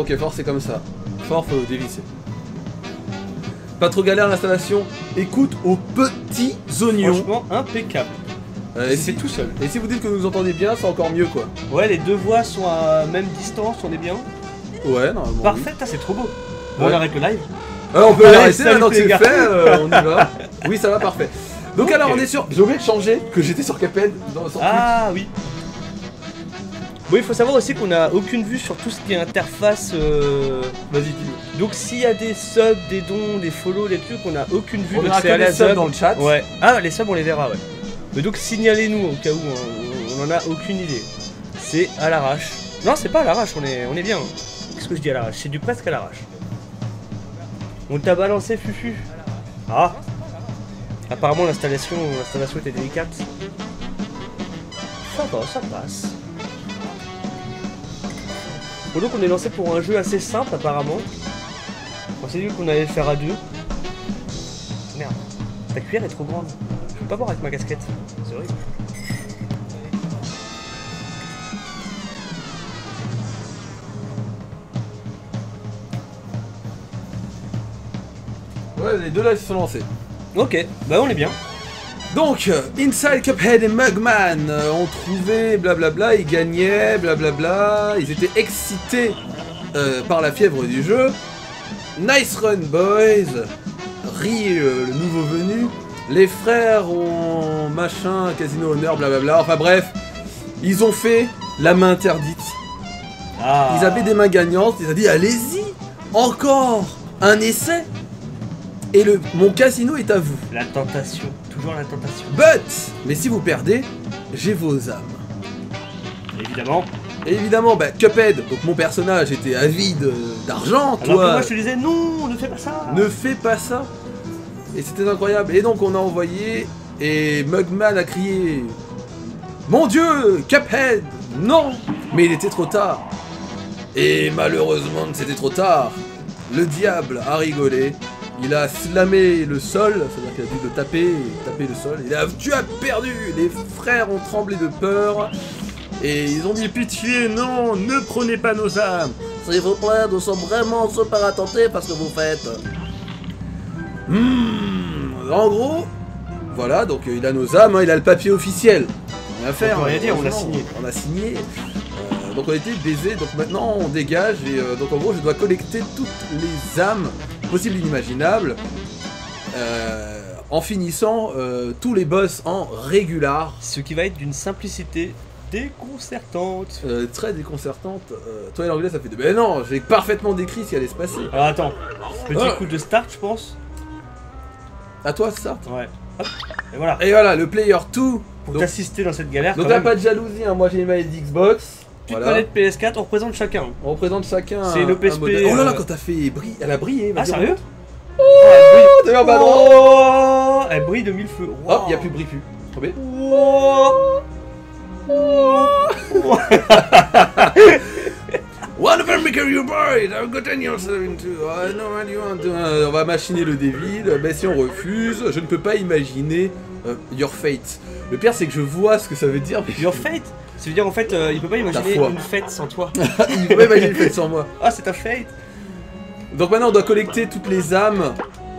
ok, fort c'est comme ça. Fort, faut dévisser. Pas trop galère l'installation. Écoute aux petits oignons. Franchement, impeccable. Euh, et, C'est si, tout seul. et si vous dites que vous nous entendez bien, c'est encore mieux quoi. Ouais, les deux voix sont à même distance, on est bien. Ouais, normalement. Parfait, ah, c'est trop beau. Bon, Ouais. on arrête le live. Alors, on peut l'arrêter maintenant que c'est fait, euh, on y va. Oui, ça va, parfait. Donc alors, on est sur. J'ai oublié de changer que j'étais sur Caped dans Ah oui. Bon, il faut savoir aussi qu'on a aucune vue sur tout ce qui est interface. euh. Vas-y, dis Donc s'il y a des subs, des dons, des follow, des trucs, on a aucune vue. On donc c'est à la les subs sub. dans le chat. Ouais. Ah, les subs, on les verra, ouais. Mais donc signalez-nous au cas où hein, on en a aucune idée. C'est à l'arrache. Non, c'est pas à l'arrache, on est, on est bien. Qu'est-ce que je dis à l'arrache? C'est du presque à l'arrache. On t'a balancé, Fufu. Ah. Apparemment l'installation, l'installation était délicate. Ça va, ça passe. Bon, donc on est lancé pour un jeu assez simple apparemment. On s'est dit qu'on allait le faire à deux. Merde, ta cuillère est trop grande. Je peux pas boire avec ma casquette. C'est horrible. Ouais, les deux là, ils se sont lancés. Ok, bah on est bien. Donc, euh, Inside Cuphead et Mugman euh, ont trouvé blablabla, ils gagnaient, blablabla, ils étaient excités euh, par la fièvre du jeu. Nice run, boys! Rit euh, le nouveau venu. Les frères ont machin, casino honneur, blablabla. Enfin bref, ils ont fait la main interdite. Ah. Ils avaient des mains gagnantes, ils ont dit allez-y, encore un essai. Et le, mon casino est à vous. La tentation, toujours la tentation. But, mais si vous perdez, j'ai vos âmes. Évidemment. Et évidemment, bah, Cuphead, donc mon personnage était avide euh, d'argent, Alors que toi, moi je te disais non, ne fais pas ça. ne fais pas ça. Et c'était incroyable. Et donc on a envoyé, et Mugman a crié, Mon Dieu, Cuphead, non Mais il était trop tard. Et malheureusement, c'était trop tard. Le diable a rigolé. Il a slamé le sol, c'est-à-dire qu'il a dû le taper, taper le sol. Il a, tu as perdu Les frères ont tremblé de peur. Et ils ont dit pitié, non, ne prenez pas nos âmes. S'il vous plaît, nous sommes vraiment super attentés parce que vous faites. Hmm, en gros, voilà, donc euh, il a nos âmes, hein, il a le papier officiel. On a fait, On peut rien dire, on l'a heureusement, signé. On a signé. Euh, donc on a été baisé, donc maintenant on dégage et euh, donc en gros je dois collecter toutes les âmes possibles et inimaginables euh, en finissant euh, tous les boss en régular. Ce qui va être d'une simplicité déconcertante. Euh, très déconcertante. Toi et l'anglais ça fait de... Mais non, j'ai parfaitement décrit ce qui allait se passer. Alors attends, petit Ah. coup de start je pense. À toi ça Ouais. Hop. Et voilà. Et voilà, le player 2. Pour t'assister dans cette galère, donc là même, pas de jalousie, hein. moi j'ai une manette d'Xbox. Petite Voilà. manette PS4, on représente chacun. On représente chacun. C'est le PSP. Oh là là, euh, quand t'as fait briller, elle a brillé. Ah sérieux. Oh, Oh, elle brille. Oh, elle brille de mille feux. Hop, y a plus de brille plus. Trop bien. One of them make you bright, I've gotten yourself into. I know what you want to- On va machiner le devil, mais si on refuse, je ne peux pas imaginer euh, your fate. Le pire, c'est que je vois ce que ça veut dire, mais Your fate? Ça veut dire en fait, euh, il peut pas imaginer foi. une fête sans toi. il peut pas imaginer le fate sans moi. Ah, c'est ta fate Donc maintenant on doit collecter toutes les âmes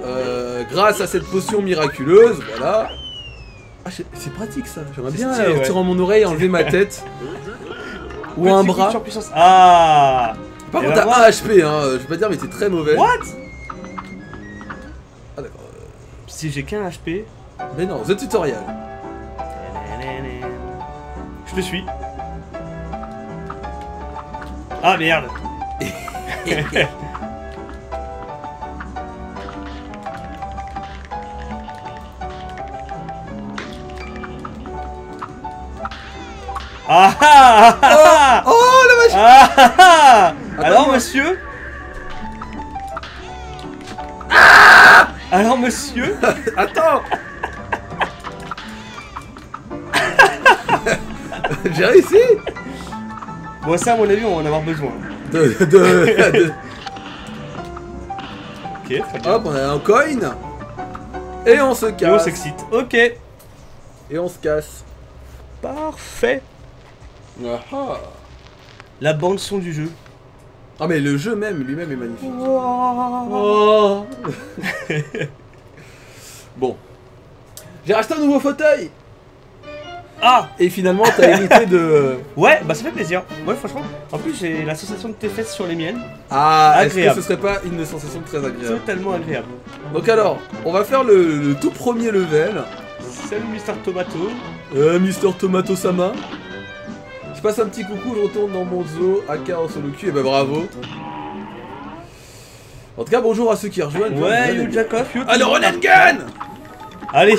euh, grâce à cette potion miraculeuse, voilà. Ah, c'est pratique ça, j'aimerais bien stylé, euh, ouais. tirer en mon oreille, enlever ma tête. Ou Petit un bras. Ah Par Et contre bah, t'as moi- 1 HP, hein, je vais pas dire mais t'es très mauvais. What? Ah d'accord. Si j'ai qu'un HP. Mais non, The Tutorial. Je te suis. Ah merde Ah ah ah ah Oh la vache ah ah ah Alors moi. monsieur Alors monsieur Attends J'ai réussi Bon ça à mon avis on va en avoir besoin. de, de- de- Ok, très bien. Hop, on a un coin. Et on se Et on casse. s'excite. Ok. Et on se casse. Parfait. Ah ah. La bande son du jeu. Ah mais le jeu même lui-même est magnifique. Oh. bon. J'ai racheté un nouveau fauteuil Ah et finalement t'as hérité de... Ouais, bah ça fait plaisir. Ouais, franchement. En plus, j'ai la sensation de tes fesses sur les miennes. Ah, est-ce que Agréable. ce serait pas une sensation très agréable Totalement agréable. Donc alors, on va faire le, le tout premier level. Salut Mister Tomato. Euh, Mister Tomato Sama. Je passe un petit coucou, je retourne dans mon zoo Chaos sur le cul, et bah bravo. En tout cas, bonjour à ceux qui rejoignent. Ouais, Jacob, Yo Ah, le run and gun Allez,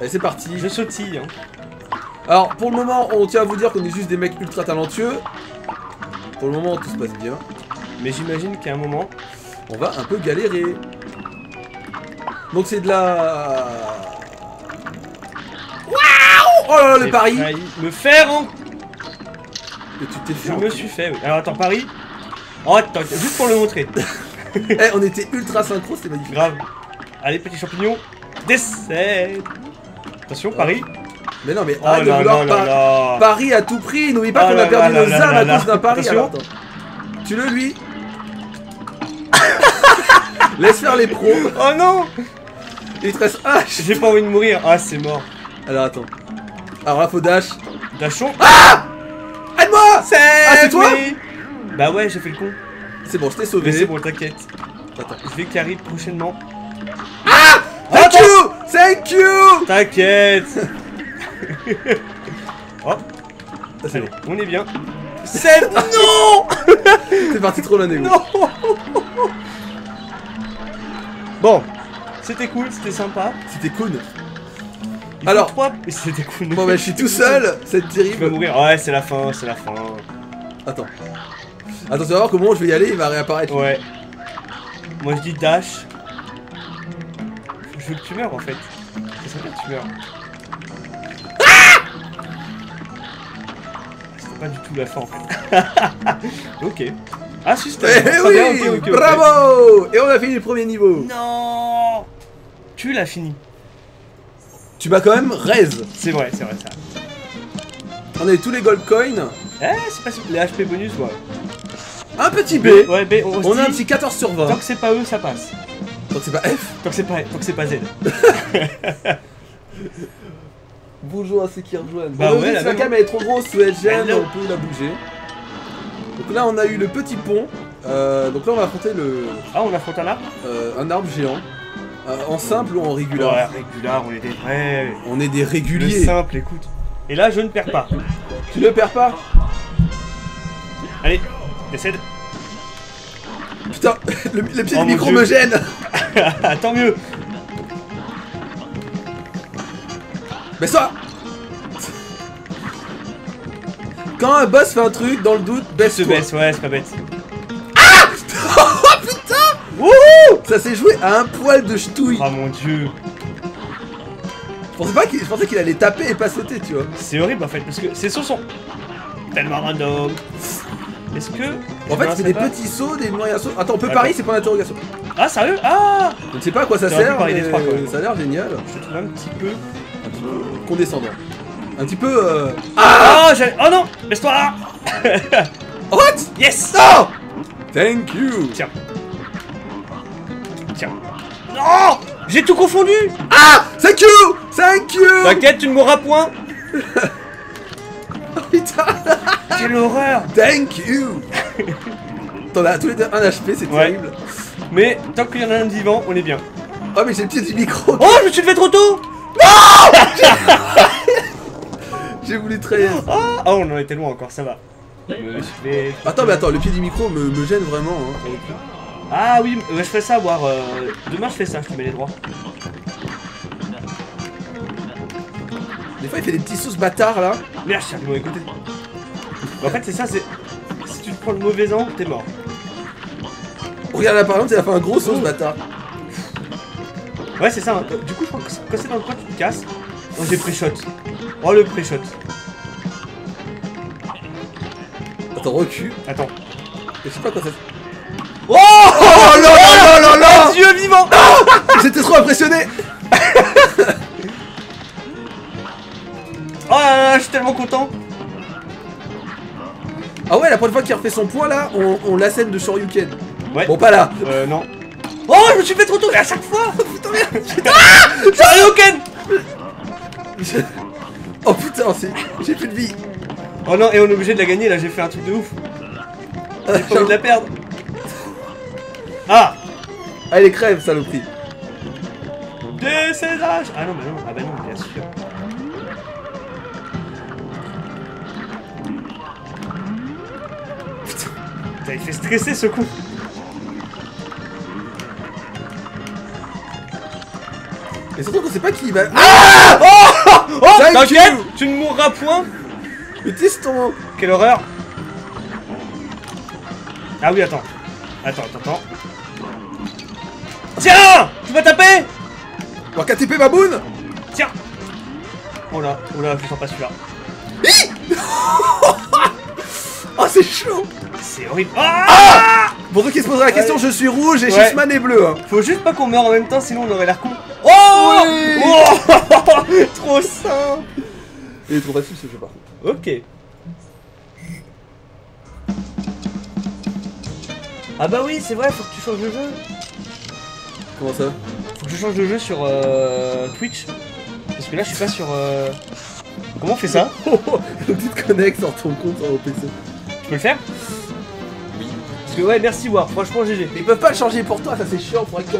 Allez, c'est parti. je sautille. hein. Alors, pour le moment, on tient à vous dire qu'on est juste des mecs ultra talentueux. Pour le moment, tout se passe bien. Mais j'imagine qu'à un moment. On va un peu galérer. Donc, c'est de la... Waouh Oh là là, le pari Me faire en. Et tu t'es fait Je me suis fait, oui. Alors attends, Paris. Oh, attends, juste pour le montrer. Eh, on était ultra synchro, c'était magnifique. Grave. Allez, petit champignon. Décède. Attention, Paris. Mais non, mais Oh arrête de là vouloir par-. Paris à tout prix. N'oublie pas Oh qu'on a perdu nos âmes à cause d'un pari. Attention. Alors. Tu le lui. Laisse faire les pros. Oh non Il te reste un. J'ai pas envie de mourir. Ah, c'est mort. Alors attends. Alors là, faut dash. Dachon. Aide-moi C'est Ah, c'est toi Bah ouais, j'ai fait le con. C'est bon, je t'ai Mais sauvé. c'est bon, t'inquiète. Attends. Je vais carry prochainement. Thank you Thank you T'inquiète Oh, C'est bon. on est bien. C'est non C'est parti trop loin, Nemo. Non Bon, c'était cool, c'était sympa. C'était cool. Il Alors. trois... C'était cool. Bon, bah, je suis tout seul. C'est Tu vas terrible. mourir. Ouais, c'est la fin, c'est la fin. Attends. Attends, tu vas voir comment je vais y aller. Il va réapparaître. Ouais. Moi je dis dash. Je veux que tu meurs en fait. C'est que tu meurs. C'était pas du tout la fin en fait. ok. Ah si c'était Eh oui bien, ok. Bravo Et on a fini le premier niveau. Non Tu l'as fini. Tu m'as quand même raise. C'est vrai, c'est vrai ça. On a eu tous les gold coins. Eh, c'est pas si- les HP bonus, ouais. Un petit B. Ouais, B, on, On a un petit 14 sur 20. Tant que c'est pas eux, ça passe. Donc c'est pas F. Tant que c'est pas, tant que c'est pas Z. Bonjour à ceux qui rejoignent. Bah ouais, si la la cam elle est trop grosse gêne, Hello. on peut la bouger. Donc là on a eu le petit pont. Euh, donc là on va affronter le, Ah, on affronte un arbre euh, un arbre géant. Euh, en simple ou en régulier Ouais, régular, on est des vrais. On est des Le réguliers. simple, écoute. Et là, je ne perds pas. Tu le perds pas? Allez, décède. Putain, le, le pied Oh, du micro Dieu. me gêne. Tant mieux. Mais ça Quand un boss fait un truc, dans le doute, baisse Se baisse, ouais, c'est pas bête. Ça s'est joué à un poil de ch'touille. Oh mon dieu. Je pensais pas qu'il, je pensais qu'il allait taper et pas sauter, tu vois. C'est horrible en fait, parce que ces sauts sont tellement random. Est-ce que. En fait, c'est des pas- petits sauts, des moyens sauts. Attends, on peut D'accord. parier, c'est pas d'interrogation. Ah, sérieux? Ah Je ne sais pas à quoi ça sert, mais des trois, ça a l'air génial. Je trouve un petit peu. Un petit peu condescendant. Un petit peu. Euh... Ah, j'ai- Oh non Laisse-toi là What? Yes Non Thank you Tiens. Tiens. Non J'ai tout confondu Ah Thank you Thank you T'inquiète, tu ne mourras point Putain Quelle horreur Thank you T'en as tous les deux un HP, c'est Ouais. terrible. Mais tant qu'il y en a un vivant, on est bien. Oh, mais j'ai le pied du micro. Oh, je me suis levé trop tôt J'ai voulu trahir. Ah, oh, on en était loin encore, ça va. Je me suis fait- Attends, mais attends, le pied du micro me, me gêne vraiment. Hein. Ah oui, je fais ça, voir. euh, Demain, je fais ça, je te mets les droits. Des fois, il fait des petits sauces bâtards là. Merde, je suis côté. Mais en fait, c'est ça, c'est. Si tu te prends le mauvais angle, t'es mort. Regarde là, par exemple, il a fait un gros sauce bâtard. Ouais, c'est ça. hein. Du coup, je crois que quand c'est dans le coin, tu te casses. Oh, j'ai pré-shot. Oh, le pré-shot. Attends, recule. Attends. Je sais pas quoi ça. Oh Oh là là là là là Dieu vivant J'étais trop impressionné Oh là là, je suis tellement content Ah ouais, la prochaine fois qu'il refait son point là, on, on l'assène de Shoryuken. Ouais. Bon, pas là. Euh, non. Oh, je me suis fait trop mais à chaque fois Putain, merde. Shoryuken Oh putain, j'ai plus de vie. Oh non, et on est obligé de la gagner, là, j'ai fait un truc de ouf. Euh, J'ai pas envie de la perdre. Ah Allez, crève, saloperie. Décédage Ah non, bah non, ah bah non, bien sûr. Putain, il fait stresser ce coup. Et surtout qu'on sait pas qui va. Ah Oh Thank T'inquiète, tu ne mourras point. Mais ton. Quelle horreur Ah oui, attends. Attends, attends, attends. Tiens Tu vas taper Waka TP Baboon Tiens Oh là, oh là, je sens pas celui-là. Oh, c'est chaud C'est horrible. Ah, Pour ceux qui se poseraient la question, je suis rouge et Ouais. Shisman est bleu. hein. Faut juste pas qu'on meure en même temps, sinon on aurait l'air con. Oh, Oui. Oh Trop simple Il est trop facile ce jeu par contre. Ok. Ah bah oui, c'est vrai, faut que tu changes de jeu. Comment ça? Faut que je change de jeu sur euh, Twitch. Parce que là, je suis pas sur... euh, Comment on fait ça? Oh, Donc tu te connectes sur ton compte au PC. Tu peux le faire? Parce que ouais, merci War, franchement GG. Ils peuvent pas le changer pour toi, ça c'est chiant, faudrait qu'ils.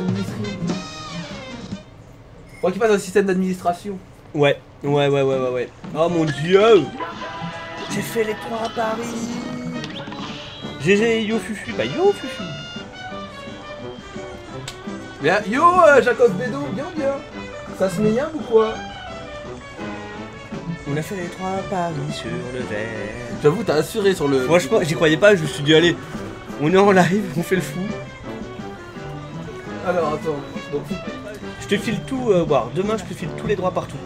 Faudrait qu'ils fassent un système d'administration. Ouais, ouais, ouais, ouais, ouais, ouais. Oh mon dieu J'ai fait les trois à Paris GG Yo Fufu, bah Yo Fufu Bien, yo, euh, Jacob Bédo, bien bien. Ça se met bien ou quoi? On a fait les trois Paris sur le verre. J'avoue, t'as assuré sur le. Franchement, j'y croyais pas, je me suis dit, allez, on est en live, on fait le fou. Alors attends. Donc, Je te file tout, euh. Demain, je te file tous les droits partout.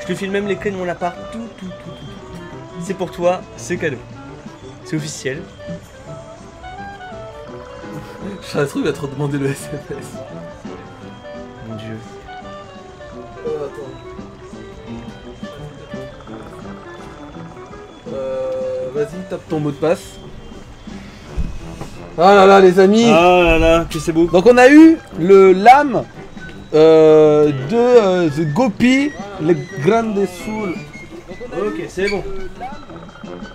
Je te file même les clés de mon appart, tout, tout, tout, tout. tout. C'est pour toi, c'est cadeau. C'est officiel. se trouve, il va te redemander le SMS. Mon dieu. Euh, attends. Euh, vas-y, tape ton mot de passe. Ah là là, les amis. Ah là là, que c'est beau. Donc on a eu le lame euh, de euh, The Gopi, le Grande Soul. Ok, c'est bon.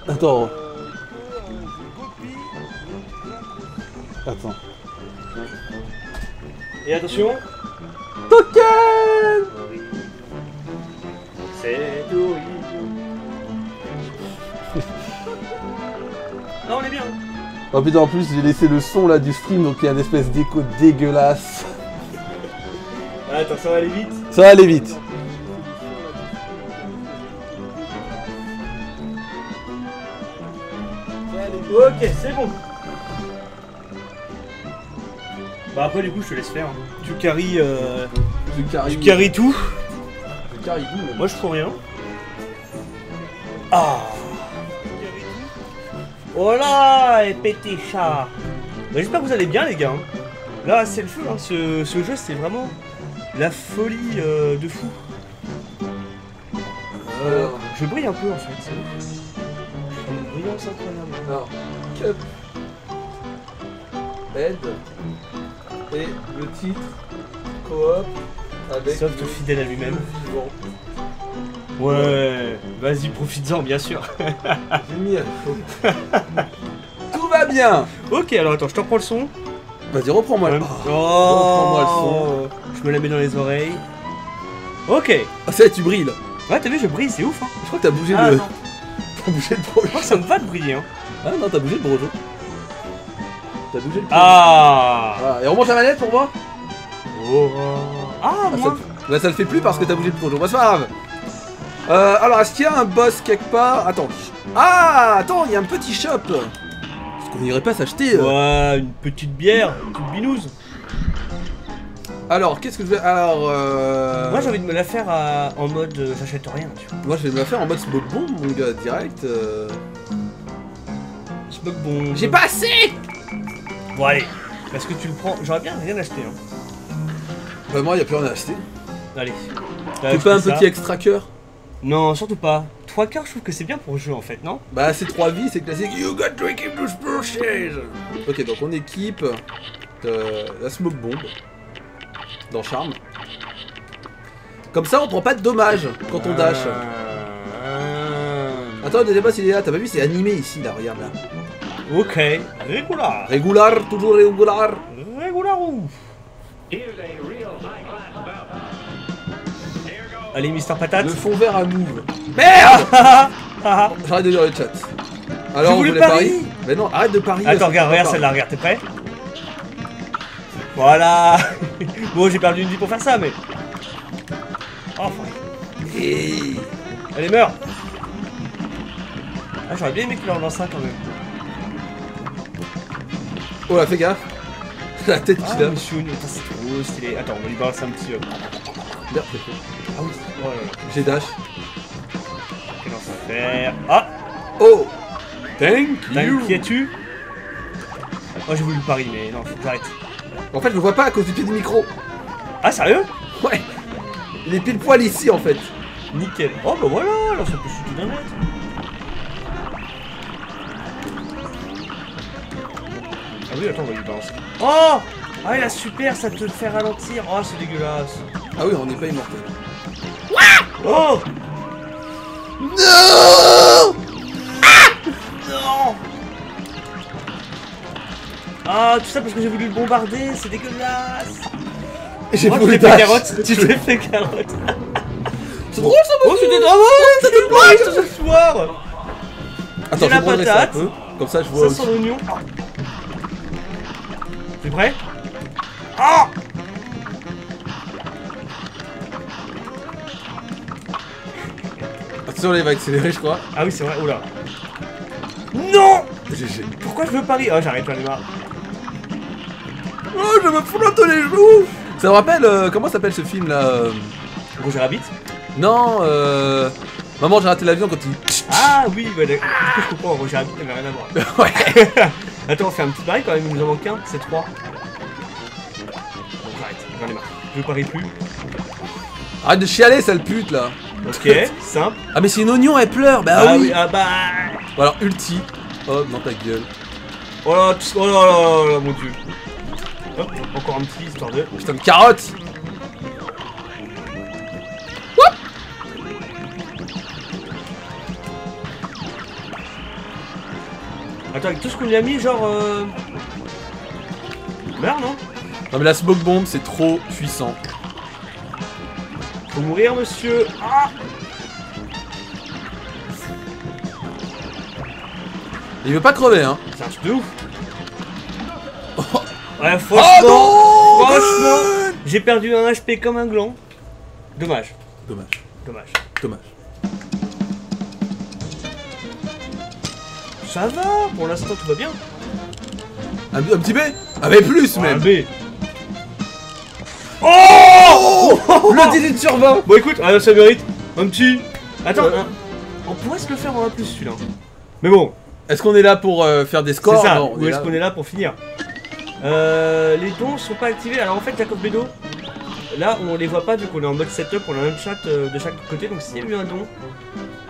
Attends. Attends. Et attention. Token C'est horrible. Oh putain, en plus j'ai laissé le son là du stream donc il y a une espèce d'écho dégueulasse. Attends, ça va aller vite. Ça va aller vite. Ok, c'est bon. Bah après du coup je te laisse faire. hein. Tu carries, euh, Du tu carries tout. Du. Moi je prends rien. Ah. Oh là, les petits chats. Bah, J'espère que vous allez bien les gars. hein. Là c'est le feu. hein. Ce, ce jeu c'est vraiment la folie euh, de fou. Euh, je brille un peu en fait. J'ai une brillance incroyable. alors, Cup. Aide. Et le titre. Coop. Avec. Soft le fidèle à lui-même. Ouais, vas-y, profites-en, bien sûr. J'ai mis à chaud. Tout va bien ok, alors attends, je te reprends le son. Vas-y, reprends-moi le. Oh. Oh, reprends-moi Je me la mets dans les oreilles. Ok. Ah, ça y est, tu brilles là. Ouais, t'as vu, je brille, c'est ouf. Hein. Je crois que t'as bougé Ah, le. attends. T'as bougé le Je brojo. crois que ça me va de briller. Hein. Ah non, t'as bougé le brojo. T'as bougé le brojo. Ah. Ah, et remonte la manette pour voir Oh. Ah, Ah, ça, moi. le- bah, ça le fait plus parce que t'as bougé le projo. Bah, c'est pas grave. Euh, alors, est-ce qu'il y a un boss quelque part? Attends. Ah, attends, il y a un petit shop. Est-ce qu'on irait pas s'acheter euh? Ouais, une petite bière, une petite binouse. Alors, qu'est-ce que je vais. Alors, euh... Moi, j'ai envie de me la faire à- en mode euh, j'achète rien, tu vois. Moi, je vais me la faire en mode smoke bomb, mon gars, direct. euh. Smoke bon. J'ai pas assez Bon, allez. Parce que tu le prends. J'aurais bien rien acheté. Hein. Bah, moi, y a plus rien à acheter. Allez. T'es pas un petit extra cœur? Non, surtout pas. 3 cœurs, je trouve que c'est bien pour jouer en fait, non? Bah, c'est 3 vies, c'est classique. You got to equip those purchases. Ok, donc on équipe euh, la smoke bomb dans Charme. Comme ça, on prend pas de dommages quand on dash. Euh, Attends, le deuxième boss il est là, t'as pas vu, c'est animé ici, là, regarde là. Ok. Régular. Régular, toujours régular. Régular ou Allez, Mister Patate. Le fond vert à move. Merde Ah, J'arrête de lire le chat. Alors, on voulait parier. Mais non, arrête de parier. Attends, regarde, regarde celle-là, regarde, t'es prêt Voilà Bon, j'ai perdu une vie pour faire ça, mais... Enfin, Et... allez, meurs Ah, j'aurais bien aimé qu'il en lance un quand même. Oh là, fais gaffe. La tête Ah, qu'il a. putain, c'est trop stylé. Attends, on va lui balancer un petit... euh, Merde. Ah oui, J'ai dash. quel enfer Ah Oh Thank you T'inquiètes-tu Oh, j'ai voulu le pari, mais non, faut que j'arrête. En fait, je le vois pas à cause du pied du micro. Ah, sérieux Ouais Il est pile poil ici, en fait. Nickel. Oh, bah voilà, alors ça peut chuter d'un mètre. Ah oui, attends, on va lui balancer. Oh Ah, il a super, ça te fait ralentir. Oh, c'est dégueulasse. Ah oui, on n'est pas immortel. Oh Non Non Ah, tout ça parce que j'ai voulu le bombarder, c'est dégueulasse. J'ai Oh, voulu fait carotte, tu t'es fait carotte. C'est drôle ça, Oh, c'était drôle, c'était drôle ce soir. Attends, je la vais me redresser un peu. Comme ça, je vois Ça sent l'oignon. T'es prêt? Ah Là, il va accélérer, je crois. Ah oui, c'est vrai, oula. Non GG. Pourquoi je veux parier Oh, j'arrête, j'en ai marre. Oh, je me flotte les joues Ça me rappelle, euh, comment s'appelle ce film là euh, Roger Rabbit? Non, euh... Maman, j'ai raté l'avion quand il... Ah oui, d'accord. Du coup, je comprends, Roger Rabbit n'avait rien à voir. ouais Attends, on fait un petit pari quand même, il nous en manque un, c'est 3. Bon, j'arrête, j'en ai marre. Je parie plus. Arrête de chialer, sale pute, là Ok, simple. Ah, mais c'est une oignon, elle pleure Bah oui, ah bah. Bon, alors, ulti. Oh, dans ta gueule. Oh là, tu- oh là là là là, mon dieu. Hop, encore un petit, histoire de. Putain de carotte Attends, avec tout ce qu'on lui a mis, genre. Euh... Meurs, non? Non, mais la smoke bomb, c'est trop puissant. Faut mourir, monsieur. Ah Il veut pas crever, hein C'est un truc de ouf. Ouais, Oh franchement. non franchement, j'ai perdu un HP comme un gland. Dommage, Dommage, dommage. dommage. Ça va, pour l'instant tout va bien. Un, un petit B? Ah, mais plus, Un même B. Le delete sur 20 Bon écoute, ah, ça mérite un petit. Attends, un- on pourrait se le faire en 1 plus celui-là. Mais bon, Est-ce qu'on est là pour euh, faire des c'est scores ça. Non, on Ou est est-ce là- qu'on est là pour finir? Euh, Les dons sont pas activés. Alors en fait, Jacob Bédo, là on les voit pas vu qu'on est en mode setup, on a un chat euh, de chaque côté. Donc s'il y a eu un don,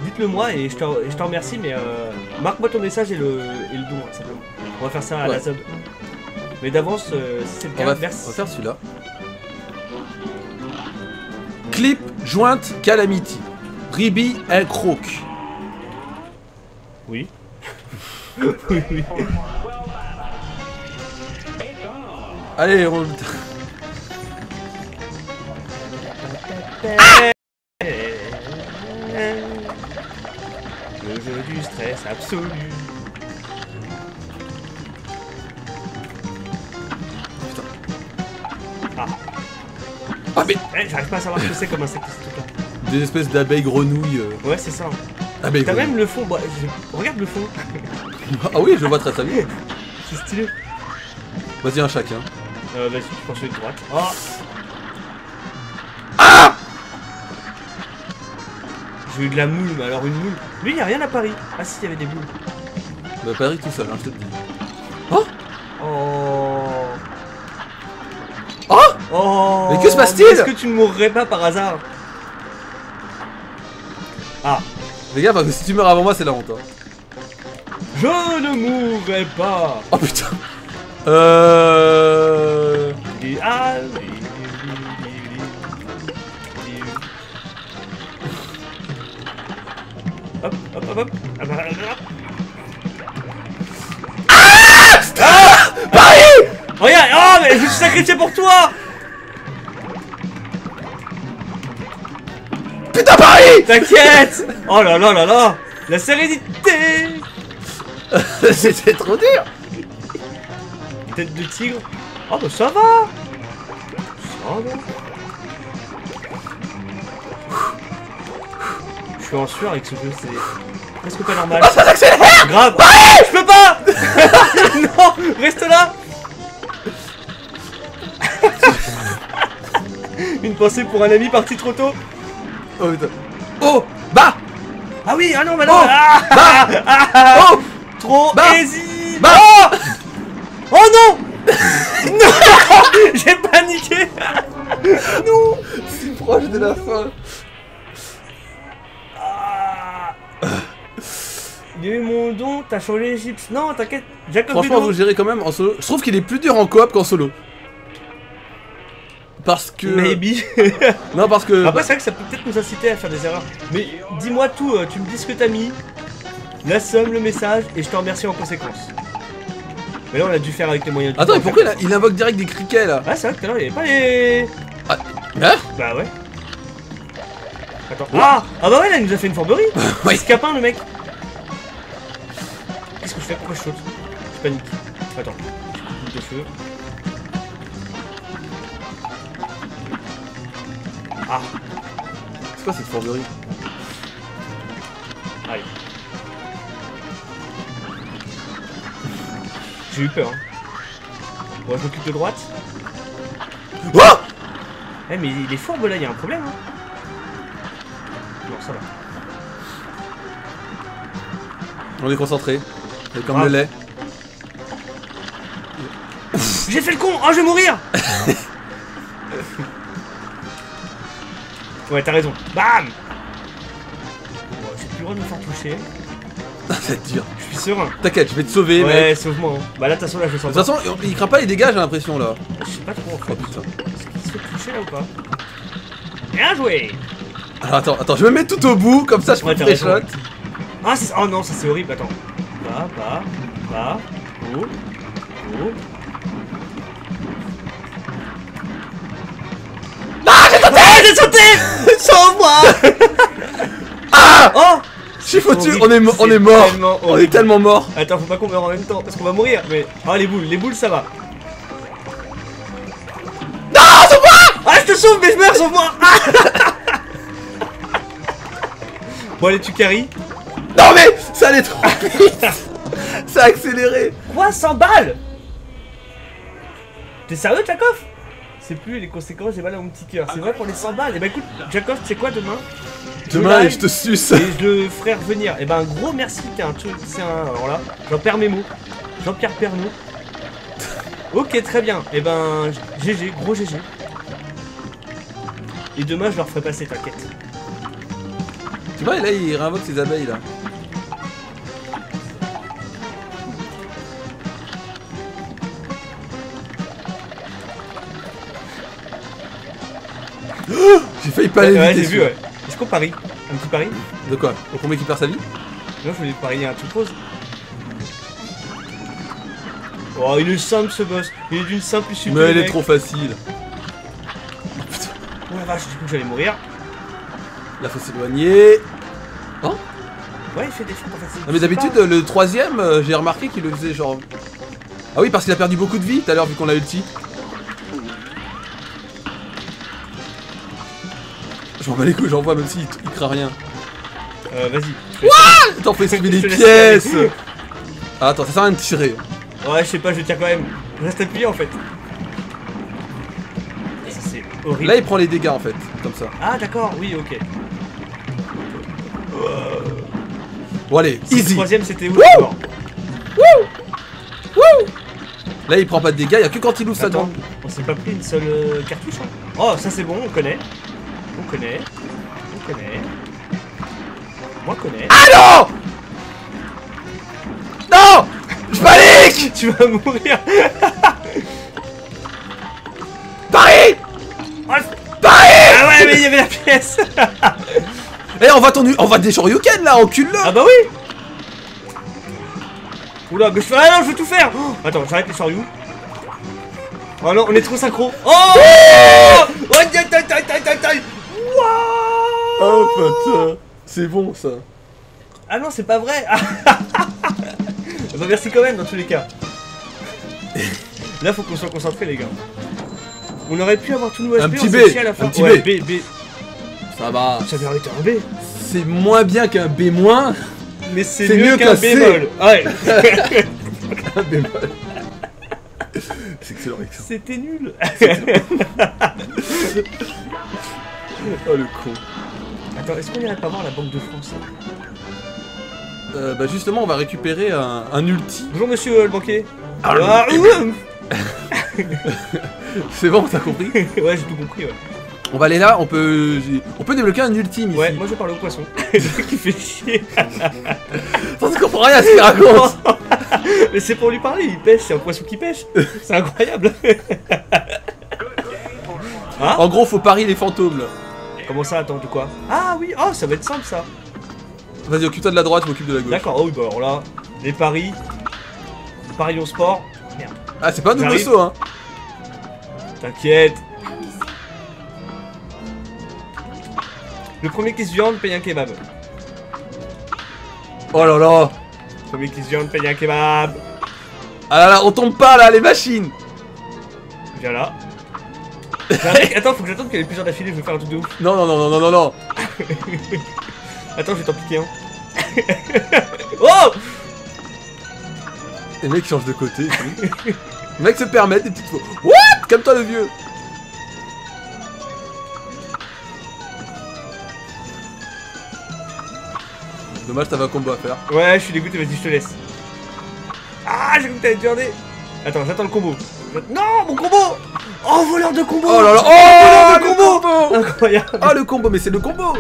dites-le moi et je te, et je te remercie. Mais euh, marque-moi ton message et le, et le don, hein, simplement. On va faire ça à la sub. Mais d'avance, euh, si c'est le On cas, va, merci. on va faire celui-là. Clip jointe Calamity. Ribi un croc. Oui. oui. Allez, on... Le jeu du stress absolu. Pas savoir ce que c'est comme insecte ce truc-là. Des espèces d'abeilles grenouilles. euh, Ouais, c'est ça. Abeilles T'as même le fond. bah, je- Regarde le fond. Ah oui, je le vois très très bien. C'est stylé. Vas-y, un chacun. Euh, vas-y, je prends celui de droite. Oh. Ah J'ai eu de la moule, mais alors une moule. Lui, y a rien à Paris. Ah si, il y avait des boules. Bah Paris tout seul, hein, je te le dis. Passe-t-il Est-ce que tu ne mourrais pas par hasard Ah. Fais gaffe parce que si tu meurs avant moi, c'est la honte. hein. Je ne mourrai pas. Oh putain. Euh. Ah, Hop, hop, hop, hop. Ah bah, hop. Ah Paris Regarde, oh mais je me suis sacrifié pour toi Putain, Paris T'inquiète. Oh là là là là. La sérénité. C'était trop dur. Tête de tigre. Oh bah ça va. Ça va. Je suis en sueur avec ce jeu, c'est presque pas normal. Ça s'accélère Grave. Je peux pas. Non Reste là. Une pensée pour un ami parti trop tôt Oh putain. Oh Bah. Ah oui, ah non, mais non. Oh ah, Bah. Oh. Trop Bah. easy. Bah. Oh. Oh non. Non. J'ai paniqué Non. Si proche de la fin. Ah. Mon don, t'as changé les chips. Non, t'inquiète, Jacob Franchement, Dudon. vous gérez quand même en solo. Je trouve qu'il est plus dur en coop qu'en solo. Parce que... Maybe. Non, parce que... Après, c'est vrai que ça peut peut-être nous inciter à faire des erreurs. Mais dis-moi tout, euh, tu me dis ce que t'as mis, la somme, le message, et je te remercie en conséquence. Mais là, on a dû faire avec les moyens du Attends, mais pourquoi il, faire a- il invoque direct des criquets là Ah, c'est vrai que tout à l'heure, il avait pas les. Hein Bah ouais. Attends. Ah Ah bah ouais, là, il nous a fait une fourberie Oui. Il se capin, le mec Qu'est-ce que je fais? Pourquoi je saute? Je panique. Attends. Boule de feu. Ah, C'est quoi cette fourberie allez. J'ai eu peur. Hein. Bon, je m'occupe de droite. Oh Eh, mais il est fourbe là, il y a un problème. Hein. Non, ça va. On est concentré. C'est comme Ah. le lait. J'ai fait le con Oh, je vais mourir Ouais, t'as raison. Bam Bon, J'ai plus le droit de me faire toucher. C'est dur. Je suis serein. T'inquiète, je vais te sauver, mec. Ouais, sauve-moi. hein. Bah là, de toute façon, là, je De sens toute façon, il craint pas les dégâts, j'ai l'impression là. Je sais pas trop en Oh fait. putain. Est-ce qu'il se fait toucher là ou pas? Bien joué Alors attends, attends, je vais me mettre tout au bout, comme ça je Ouais, peux raison. shots. Ah, c'est... Oh non, ça c'est horrible, attends. Bas, bas, bas, haut, haut. J'ai sauté Sauve-moi Ah Oh Je suis foutu, on est, on est mort. On est tellement mort. Attends, faut pas qu'on meure en même temps, parce qu'on va mourir, mais... Ah, les boules, les boules, ça va. Non, sauve-moi Ah, je te sauve, mais je meurs, sauve-moi Ah Bon, allez, tu carries. Non mais ça allait trop vite. Ça a accéléré. Quoi 100 balles? T'es sérieux, Jakov C'est plus les conséquences, j'ai mal à mon petit cœur. C'est vrai pour les 100 balles. Et bah écoute, Jakov, tu sais quoi demain Demain, je te suce. Et je le ferai revenir. Et ben un gros merci, t'es un truc, c'est un. Alors là, j'en perds mes mots. Jean-Pierre Pernaud. Ok, très bien. Et ben GG, gros GG. Et demain, je leur ferai passer, t'inquiète. Tu vois, là, il réinvoque ses abeilles là. J'ai failli pas aller ouais, vite. vu, ouais. Est-ce qu'on parie Un petit pari De quoi Au premier qui perd sa vie Non, je voulais parier un truc rose. Oh, il est simple ce boss. Il est d'une simplicité. Mais elle est trop facile. Oh la vache, du coup j'allais mourir. Là, faut s'éloigner. Ouais, il fait des en fait. c'est- Non mais d'habitude pas- le troisième euh, j'ai remarqué qu'il le faisait genre... Ah oui parce qu'il a perdu beaucoup de vie tout à l'heure vu qu'on a ulti. Je m'en bats les couilles, j'en vois même s'il il craint rien. Euh, vas-y. Attends faut esquiver Je des pièces ah, Attends ça sert à rien de tirer. Ouais, je sais pas, je tire quand même. Reste appuyé en fait. Ça c'est horrible. Là il prend les dégâts en fait, comme ça. Ah d'accord, oui, ok. Bon allez, Si Le easy troisième c'était où Wouh d'abord Là il prend pas de dégâts, il y a que quand il ouvre sa dent. on s'est pas pris une seule euh, cartouche. hein. Oh, ça c'est bon, on connaît. On connaît. On connaît. Moi, je connais. Ah non! Non! Je panique! Tu vas mourir. Paris! Paris! Ah ouais, mais il y avait la pièce. Eh, on va ton... On va des Shoryuken, là, encule-le. Ah bah oui. Oula, mais je fais... Ah non, je veux tout faire. Oh, Attends, j'arrête les Soryu. Oh non, on est trop synchro. Oh Oh Oh, putain C'est bon, ça. Ah non, c'est pas vrai Bah merci quand même, dans tous les cas. Là, faut qu'on soit concentré, les gars. On aurait pu avoir tout nos HP, Un petit B, à la fin. un petit Ouais, B. B, B. Ça va. Ça avait été un B. C'est moins bien qu'un B-. moins. Mais c'est mieux, mieux qu'un qu'un B C. molle. Ouais. Un bémol. C'est excellent, excellent. C'était nul. Oh, le con. Attends, est-ce qu'on irait pas voir la Banque de France Euh, bah, justement, on va récupérer un, un ulti. Bonjour monsieur euh, le banquier. Ah, Ah. C'est bon, t'as compris ouais, j'ai tout compris, ouais. On va aller là, on peut... On peut débloquer un ultime ici. Ouais, moi je parle au poisson. qui fait chier. Comprends rien à ce qu'il raconte Mais c'est pour lui parler, il pêche, c'est un poisson qui pêche. C'est incroyable. hein En gros, faut parier les fantômes, là. Comment ça, attends, de quoi Ah oui, oh, ça va être simple ça. Vas-y, occupe-toi de la droite, je m'occupe de la gauche. D'accord, oh oui, bah alors là, les paris. Les paris au sport. Merde, Ah, c'est pas un nouveau J'arrive. saut, hein. t'inquiète. Le premier qui se viande paye un kebab. Oh là là Le premier qui se viande paye un kebab. Ah là là, on tombe pas, là, les machines Viens là. Attends, faut que j'attende qu'il y ait plusieurs d'affilée, je vais faire un truc de ouf. Non, non, non, non, non, non, non Attends, je vais t'en piquer un. oh Les mecs changent de côté. Les mecs se permettent des petites fautes. What? Calme-toi, le vieux Dommage, t'avais un combo à faire. Ouais, je suis dégoûté, vas-y, je te laisse. Ah, j'ai cru que t'allais te. Attends, j'attends le combo. Non, mon combo Oh, voleur de combo Oh là là Voleur Oh, de le combo combo Incroyable Oh, le combo, mais c'est le combo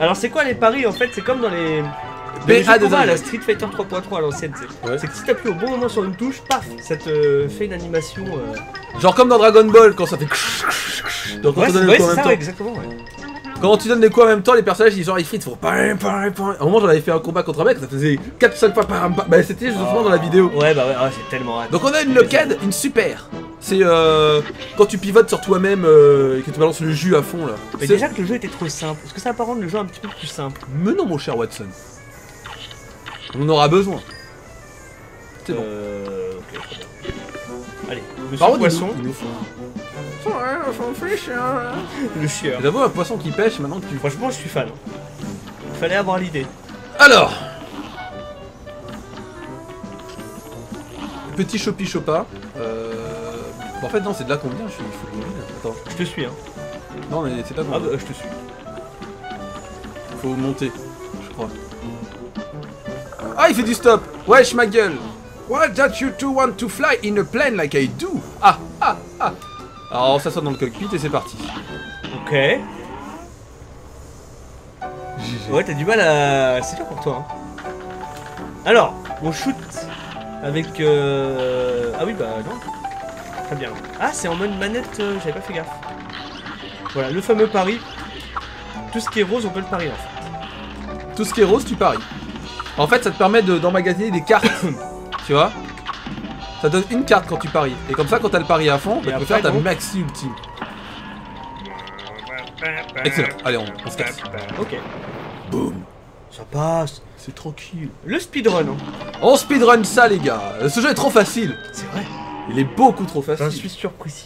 Alors, c'est quoi les paris en fait? C'est comme dans les. BA de combat, la Street Fighter 3.3 à l'ancienne, c'est Ouais. c'est que si t'appuies au bon moment sur une touche, paf, ça te fait une animation. euh, Genre comme dans Dragon Ball, quand ça fait... Donc Ouais, en c'est même ça, temps. ouais, exactement. ouais. Quand tu donnes les coups en même temps, les personnages ils genre ils fritent, ils font pam pam pam. À un moment j'en avais fait un combat contre un mec, ça faisait 4-5 fois pam. Bah c'était justement dans la vidéo. Ouais, bah ouais, ah, c'est tellement hâte. Donc on a une locade, une super. C'est euh, quand tu pivotes sur toi-même euh, et que tu balances le jus à fond là. Mais déjà que le jeu était trop simple, est-ce que ça va pas rendre le jeu un petit peu plus simple Mais non mon cher Watson. On en aura besoin. C'est bon. Euh. Ok, très bien. Allez, monsieur Par contre, poisson, nous- nous le chieur. J'avoue un poisson qui pêche maintenant que tu. Franchement, je suis fan. Fallait avoir l'idée. Alors Petit chopi chopa. Euh... bon, en fait non c'est de là qu'on vient, je suis. Attends. Je te suis, hein. Non mais c'est pas Ah bon. bah, je te suis. Faut monter, je crois. Ah il fait du stop Wesh ma gueule Why don't you two want to fly in a plane like I do? Ah ah ah Alors on s'assoit dans le cockpit et c'est parti. Ok. Ouais, t'as du mal à. C'est dur pour toi. Hein. Alors, on shoot avec. Euh... Ah oui, bah non. Très bien. Ah, c'est en mode manette, euh, j'avais pas fait gaffe. Voilà, le fameux pari. Tout ce qui est rose, on peut le parier en fait. Tout ce qui est rose tu paries. En fait ça te permet de- d'emmagasiner des cartes. tu vois Ça donne une carte quand tu paries. Et comme ça quand t'as le pari à fond, bah, tu peux faire ta maxi ultime. Excellent. Allez on, on se casse. Ok, Boum ça passe. C'est tranquille. Le speedrun, hein. On speedrun ça les gars Ce jeu est trop facile c'est vrai. Il est beaucoup trop J'en facile. suis surpris.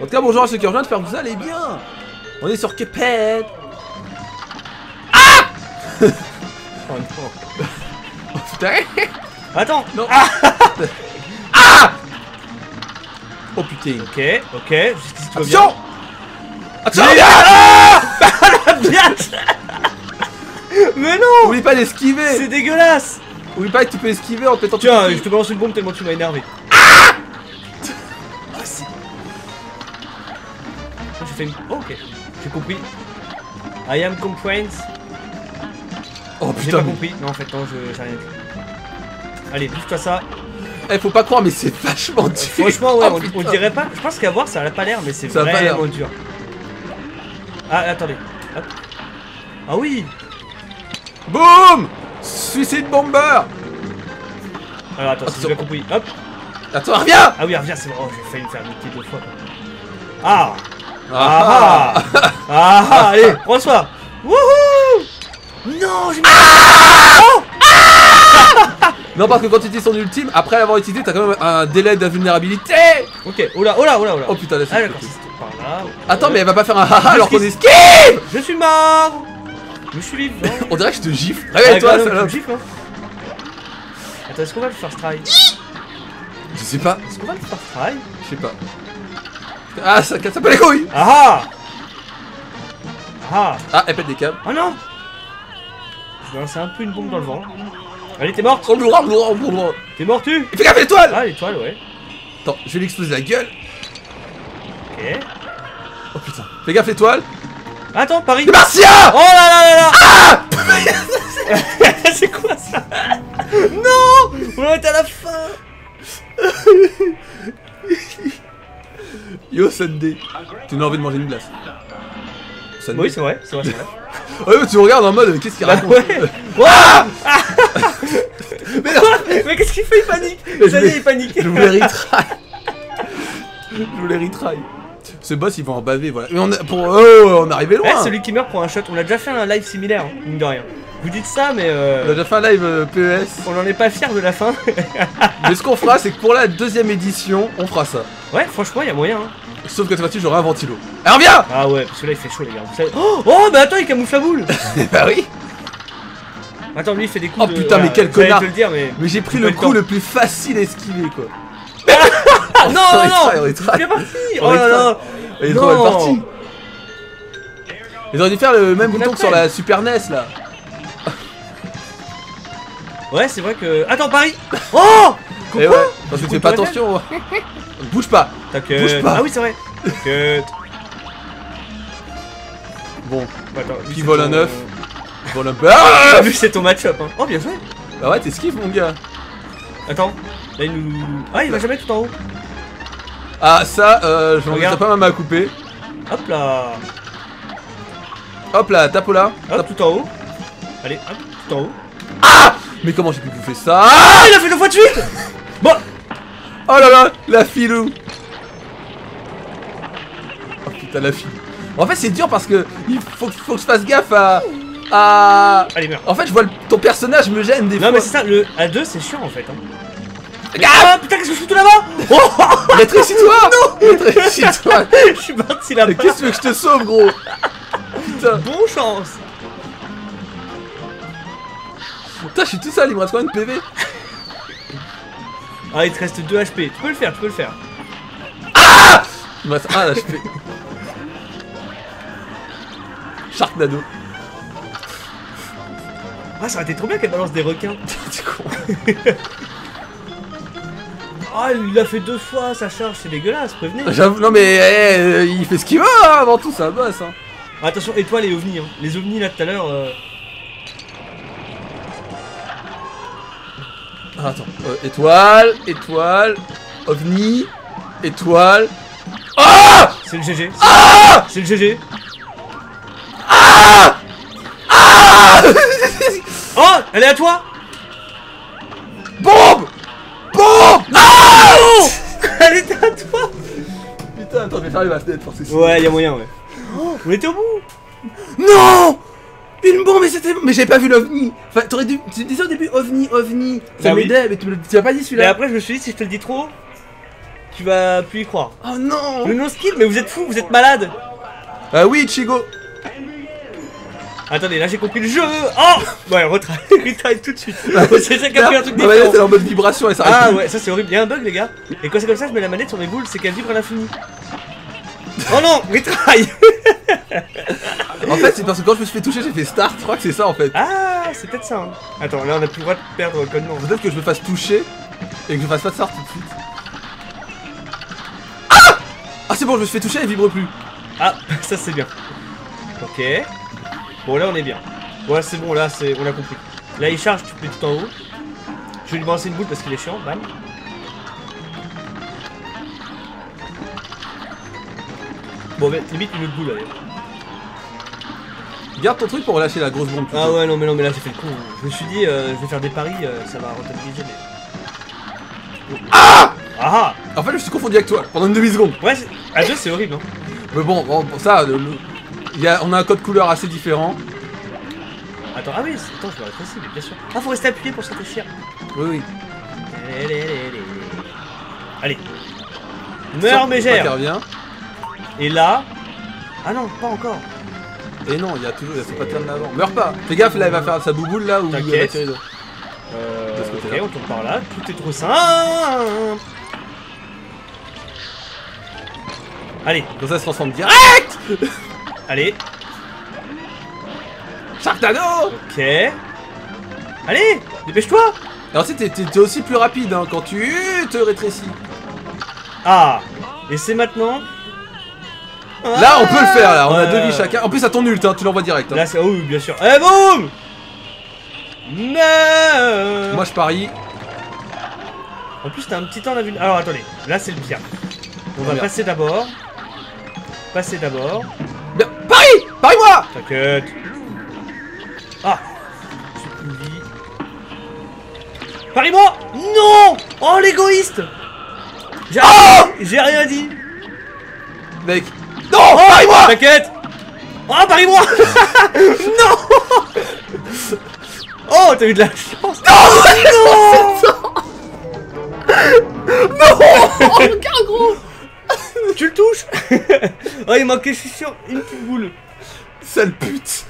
En tout cas, bonjour à ceux qui rejoignent, que vous allez bien. On est sur Cuphead. Oh non. Oh, putain. Attends Non. Oh putain. Ok, ok, jusqu'ici tout va bien. Attention Attention Bien Mais non Oublie pas d'esquiver C'est dégueulasse Oublie pas que tu peux esquiver en mettant Tiens, je te balance une bombe tellement tu m'as énervé. Ah si. J'ai fait une... Oh, ok, j'ai compris. I am complaints. Oh J'ai putain, pas mais- compris. Non, en fait, non, je j'ai rien. Allez, bouge-toi ça. Eh, faut pas croire, mais c'est vachement dur. Franchement, ouais, Oh, on, on dirait pas. Je pense qu'à voir, ça a pas l'air, mais c'est vraiment dur. Ah, attendez. Hop. Ah oui Boum Suicide bomber Alors attends, si j'ai bien compris. Hop Attends, reviens Ah oui, reviens, c'est bon. Oh, j'ai failli me faire niquer deux fois. Ah Ah Ah ah Ah ah Allez, prends-toi Wouhou Non, j'ai mis. Non, parce que quand tu utilises ton ultime, après l'avoir utilisé, t'as quand même un délai d'invulnérabilité Ok, oh là, oh là, oh là, oh là. Oh putain, là, Ah c'est d'accord, c'était par là. Attends, mais elle va pas faire un haha alors qu'on esquive Je suis mort Je suis vivant On dirait que je te gifle. Ah, Réveille-toi, me salope hein. Attends, est-ce qu'on va le first try Je sais pas, Est-ce qu'on va le first try je sais pas. Ah, ça casse pas les couilles Ah ah Ah Ah, elle pète des câbles. Oh non Je vais lancer un peu une bombe dans le vent. Allez, t'es morte Oh. T'es mort tu Fais gaffe l'étoile Ah, l'étoile, ouais. Attends, je vais lui exploser la gueule. Ok. Oh putain. Fais gaffe l'étoile. Attends, Paris Les Martiens Oh là là là là Ah C'est quoi ça? Non On est à la fin Yo, Sunday. Tu n'as envie de manger une glace. Sunday. Oui, c'est vrai, c'est vrai, c'est vrai. Ouais, mais tu me regardes en mode, qu'est-ce qu'il Bah raconte ouais Ah Mais non Mais qu'est-ce qu'il fait Il panique Mais Ça y est, il panique Je voulais retry. Je voulais retry. Ce boss, il va en baver, voilà. Mais on a, pour, oh, on est arrivé Eh, loin. celui qui meurt pour un shot, on a déjà fait un live similaire, hein, mine de rien. Vous dites ça, mais On a euh, déjà fait un live euh, PES. on n'en est pas fier de la fin. Mais ce qu'on fera, c'est que pour la deuxième édition, on fera ça. ouais, franchement, il y a moyen. hein. Sauf que cette fois-ci, j'aurai un ventilo. Alors viens Ah ouais, parce que là, il fait chaud, les gars. Vous savez... Oh, oh, mais attends, il camoufle la boule Bah oui Attends, lui, il fait des coups Oh, de... putain, mais quel connard. te le dire, mais... Mais j'ai pris le coup le plus facile à esquiver, quoi. Non, on non, on non retry. C'est parti On Oh là là Il est trop mal parti. Ils auraient dû faire le même bouton que sur la Super NES, là. Ouais, c'est vrai que... Attends, Paris Oh Et ouais, parce que tu fais pas attention. Bouge pas. T'inquiète. Bouge pas. Ah oui, c'est vrai. T'inquiète. Bon, Attends, Qui vole un œuf bon un peu. Ah Lui, c'est ton match-up. Hein. Oh, bien joué. bah ouais, t'esquives, mon gars. Attends. Là, il nous... Ah, il va jamais tout en haut. Ah, ça, euh, je m'en Regarde. mettrais pas ma main à couper. Hop là. Hop là, tape là. Hop, tout en haut. Allez, hop, tout en haut. Mais comment j'ai pu bouffer ça? Ah, il a fait deux fois de suite Bon, Oh là là, la filou Oh putain, la fille. En fait, c'est dur parce que il faut, faut que je fasse gaffe à. À. allez, meurs. En fait, je vois le- ton personnage me gêne des Non, fois. mais c'est ça, le à 2 c'est chiant en fait. Hein. Gaffe Ah putain, qu'est-ce que je fous tout là-bas Oh Rétrécis-toi Non Rétrécis-toi Je suis parti là-bas. Mais Qu'est-ce que tu veux que je te sauve, gros Putain, Bon chance putain, je suis tout seul, il me reste combien de PV Ah, il te reste 2 HP. Tu peux le faire, tu peux le faire. Il me reste un HP. Sharknado. Ah, ça aurait été trop bien qu'elle balance des requins. Ah, il l'a fait deux fois, sa charge, c'est dégueulasse, prévenez. J'avoue, non mais eh, euh, il fait ce qu'il veut hein, avant tout, c'est un boss. Hein. Attention, étoile et ovnis. Hein. Les ovnis là tout à l'heure. euh, Ah, attends, euh, étoile, étoile, ovni, étoile. Ah C'est le GG. c'est- Ah C'est le GG. Ah Oh, elle est à toi Bombe Bombe Ah Elle était à toi Putain, attends, je vais fermer ma fenêtre c'est- Ouais, y'a moyen, ouais. Oh, on était au bout Non Une bombe, mais c'était. Mais j'avais pas vu l'ovni Enfin, t'aurais dû. Tu disais au début ovni, ovni. Ça Bah oui. m'aidait, mais tu me- tu m'as pas dit Mais celui-là. après, je me suis dit, si je te le dis trop, tu vas plus y croire. Oh non Le no-skill, mais vous êtes fous, vous êtes malade Ah oui, Chigo Attendez, là j'ai compris le jeu Oh Ouais, retry, retry tout de suite C'est chacun fait un truc différent est en mode vibration et ça Ah ouais, ça c'est horrible, il y a un bug les gars Et quand c'est comme ça, je mets la manette sur mes boules, c'est qu'elle vibre à l'infini Oh non, retry. En fait, c'est parce que quand je me suis fait toucher, j'ai fait start. Je crois que c'est ça en fait. Ah, c'est peut-être ça hein. Attends, là on a plus le droit de perdre le code nom Peut-être que je me fasse toucher et que je fasse pas de start tout de suite. Ah Ah, c'est bon, je me suis fait toucher, elle vibre plus. Ah, ça c'est bien Ok Bon là on est bien Ouais, c'est bon, là, c'est, on a compris. Là, il charge, tu peux tout en haut. Je vais lui balancer une boule parce qu'il est chiant, bam. Bon, mais limite une autre boule, allez. Garde ton truc pour relâcher la grosse bombe. Ah ouais, non, mais non, mais là, j'ai fait le con. Je me suis dit, euh, je vais faire des paris, euh, ça va rentabiliser, mais. Ah Ah En fait, je me suis confondu avec toi pendant une demi-seconde. Ouais, c'est- à deux, c'est horrible, hein. Mais bon, ça, le- y a, on a un code couleur assez différent. Attends, ah oui, c'est- attends, je vais rétrécir, mais bien sûr. Ah, faut rester appuyé pour se rétrécir. Oui, oui. Allez. Meurs, mégère Intervient. Et là. Ah non, pas encore. Et non, il y a toujours il y a ce pattern d'avant. Meurs pas. Fais gaffe, là, il va faire sa bouboule là où il va T'inquiète. tirer de- Euh, ok, on tourne par là. Tout est trop simple. Allez, Comme ça, se transforme direct. Allez. Sharknado Ok. Allez, dépêche-toi. Et ensuite, t'es- t'es aussi plus rapide hein, quand tu te rétrécis. Ah. Et c'est maintenant. Là, on peut le faire, là. On a deux vies chacun. En plus, ça tombe ult, hein, tu l'envoies direct. hein. Là, c'est. Oh, oui, bien sûr. Eh, boum Moi, je parie. En plus, t'as un petit temps d'invulnérabilité. Alors, attendez. Là, c'est le pire. On Ah, va passer d'abord. Passer d'abord. Bien. Parie Parie-moi T'inquiète. Ah. Parie-moi Non! Oh l'égoïste! J'ai Oh J'ai rien dit. Mec. Non! Parie-moi T'inquiète. Oh parie-moi Non! Oh t'as eu de la chance. Oh, regarde, gros Tu le touches Oh il manquait je suis sûr une petite boule Sale pute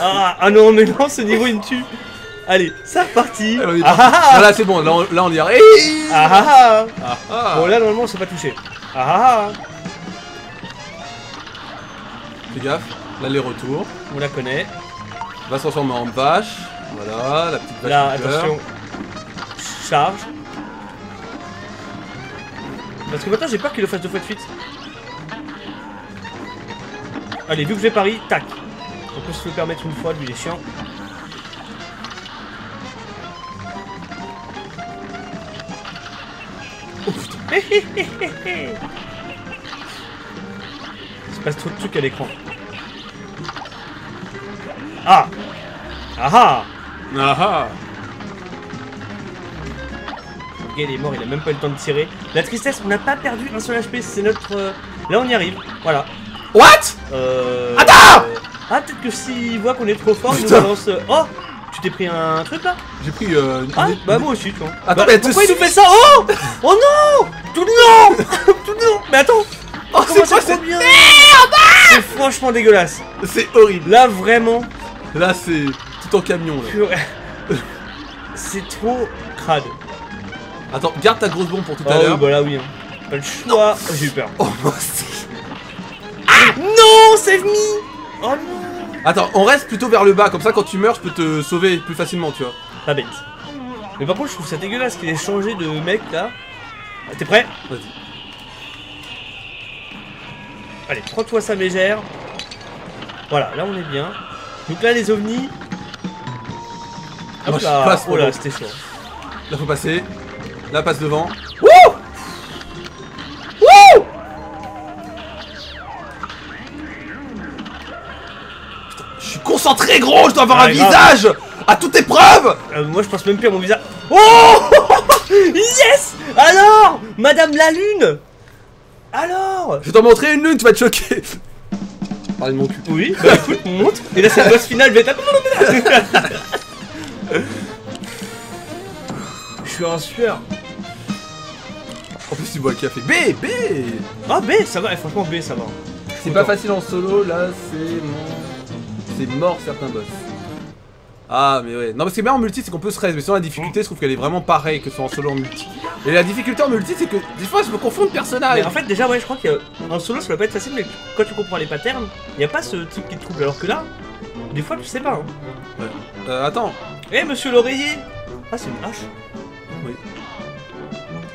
ah, ah non mais non ce niveau il me tue Allez c'est reparti est Ah parti. ah ah Voilà, c'est bon, là, on, là, on y arrive. Ah ah ah Ah, ah. Bon là normalement on s'est pas touché Ah ah ah Fais gaffe, l'aller-retour. On la connaît Va se transformer en vache. Voilà, la petite vache. Là, attention. Charge. Parce que maintenant j'ai peur qu'il le fasse deux fois de suite. Allez, vu que je vais pari, tac. On peut se le permettre une fois, lui il est chiant. Oh putain. Il se passe trop de trucs à l'écran. Ah Ah ah Ah ah. Le gars il est mort, il a même pas eu le temps de tirer. La tristesse, on n'a pas perdu un seul HP, c'est notre... euh, Là on y arrive, voilà. What? Euh... Attends euh, Ah peut-être que s'il voit qu'on est trop fort, il nous balance... euh, Oh Tu t'es pris un truc là? J'ai pris euh, Ah une- bah moi aussi tu vois. Attends, Bah, mais pourquoi il nous fait ça? Oh Oh non Tout non Tout non Mais attends Oh, c'est quoi cette bien C'est franchement dégueulasse. C'est horrible. Là vraiment, Là, c'est tout en camion. Là. c'est trop crade. Attends, garde ta grosse bombe pour tout Ah à oui, l'heure. bah là oui. hein. Pas le choix. Oh, J'ai eu peur. Oh, moi aussi. Non, save me Oh non Attends, on reste plutôt vers le bas, comme ça quand tu meurs, je peux te sauver plus facilement, tu vois. Pas bête. Mais par contre, je trouve ça dégueulasse qu'il ait changé de mec là. Ah, T'es prêt? Vas-y. Allez, prends-toi sa mégère. Voilà, là on est bien. Donc là, les ovnis. Moi, Hop je là. passe Oh là, c'était chaud. Là, faut passer. Là, passe devant. Wouh Wouh Putain, Je suis concentré, gros Je dois avoir Ah, un grave. visage À toute épreuve Euh, moi, je pense même plus à mon visage. Oh Yes Alors Madame la Lune Alors Je vais t'en montrer une lune, tu vas te choquer Parlez de mon cul. Oui, bah écoute, montre. Et là, c'est le boss final, bêta. Je suis en sueur. Bois le café. B B Ah, B, ça va, eh, franchement, B, ça va. C'est pas facile en solo, là, c'est mon... C'est mort certains boss. Ah, mais ouais. Non, parce que bien en multi, c'est qu'on peut se reste, mais sinon la difficulté, je trouve qu'elle est vraiment pareille que ce soit en solo en multi. Et la difficulté en multi, c'est que des fois, je me confonds de personnage. Mais en fait, déjà, ouais, je crois qu'en solo, ça va pas être facile, mais quand tu comprends les patterns, y a pas ce truc qui te trouble. Alors que là, des fois, tu sais pas. Hein. Euh, attends. Eh, monsieur l'oreiller Ah, c'est une hache Oui.